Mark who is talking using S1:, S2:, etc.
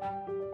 S1: Bye.